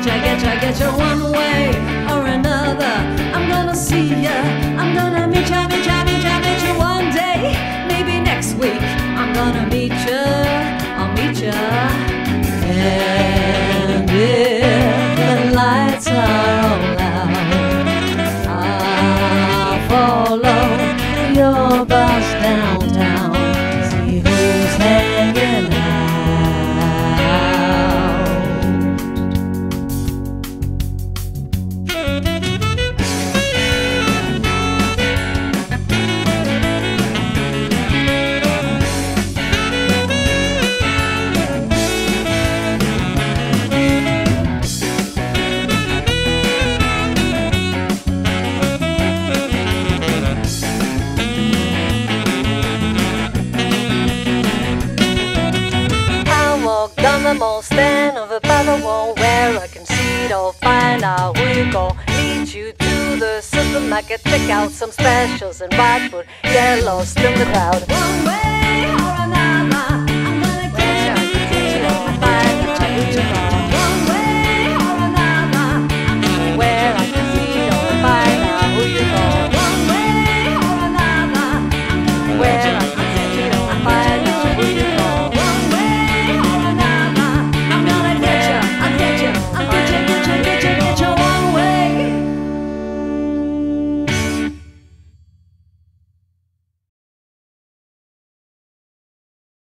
getcha, getcha, getcha one way or another. I'm gonna see ya. I'm gonna meet ya, meet ya, meet ya, meet ya one day. Maybe next week. I'm gonna meet ya. I'll meet ya. And if the lights are all out, I'll follow your bus downtown. Walk down the mall, stand over by the wall where I can see it all. Find out who you go, lead you to the supermarket, check out some specials and ride food. Get lost in the crowd. One way or another,